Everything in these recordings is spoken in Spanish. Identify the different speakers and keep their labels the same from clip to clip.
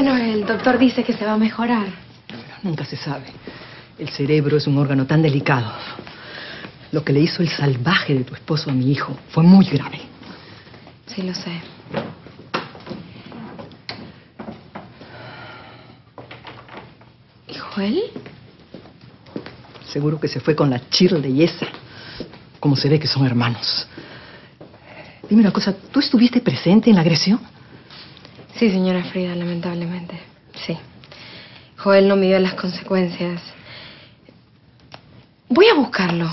Speaker 1: Bueno, el doctor dice que se va a mejorar.
Speaker 2: Nunca se sabe. El cerebro es un órgano tan delicado. Lo que le hizo el salvaje de tu esposo a mi hijo fue muy grave.
Speaker 1: Sí, lo sé. ¿Y Joel?
Speaker 2: Seguro que se fue con la Shirley esa. Como se ve que son hermanos. Dime una cosa, ¿tú estuviste presente en la agresión?
Speaker 1: Sí, señora Frida, lamentablemente. Sí. Joel no midió las consecuencias. Voy a buscarlo.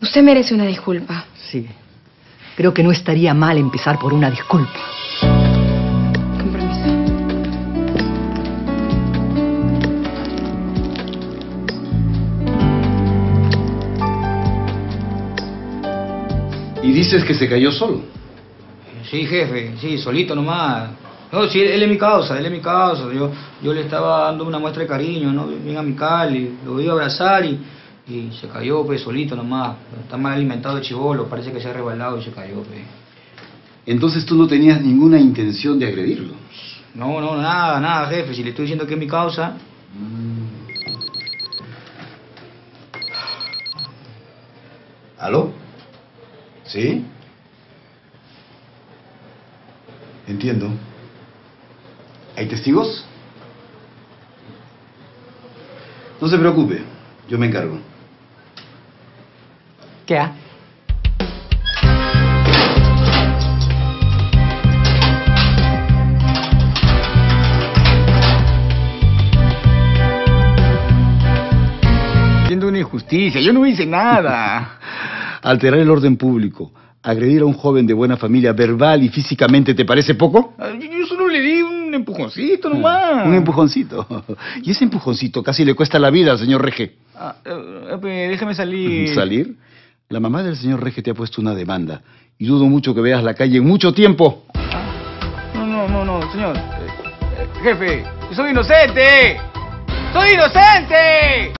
Speaker 1: Usted merece una disculpa.
Speaker 2: Sí. Creo que no estaría mal empezar por una disculpa.
Speaker 1: Con permiso.
Speaker 3: Y dices que se cayó solo.
Speaker 4: Sí, jefe, sí, solito nomás. No, sí, él es mi causa, él es mi causa. Yo, yo le estaba dando una muestra de cariño, ¿no? Bien amical, y lo iba a abrazar y, y se cayó, pues, solito nomás. Está mal alimentado de chivolo, parece que se ha rebalado y se cayó, pues.
Speaker 3: Entonces tú no tenías ninguna intención de agredirlo.
Speaker 4: No, no, nada, nada, jefe. Si le estoy diciendo que es mi causa,
Speaker 3: ¿Aló? ¿Sí? Entiendo. ¿Hay testigos? No se preocupe, yo me encargo.
Speaker 2: ¿Qué ha?
Speaker 5: Siendo una injusticia, yo no hice nada.
Speaker 3: Alterar el orden público, agredir a un joven de buena familia verbal y físicamente, ¿te parece poco?
Speaker 5: Yo yo solo le di un empujoncito nomás.
Speaker 3: Un empujoncito. Y ese empujoncito casi le cuesta la vida al señor Rege.
Speaker 5: Ah, eh, pues, déjame salir.
Speaker 3: ¿Salir? La mamá del señor Rege te ha puesto una demanda. Y dudo mucho que veas la calle en mucho tiempo.
Speaker 5: No, no, no, no, señor. Eh, eh, jefe, soy inocente. ¡Soy inocente!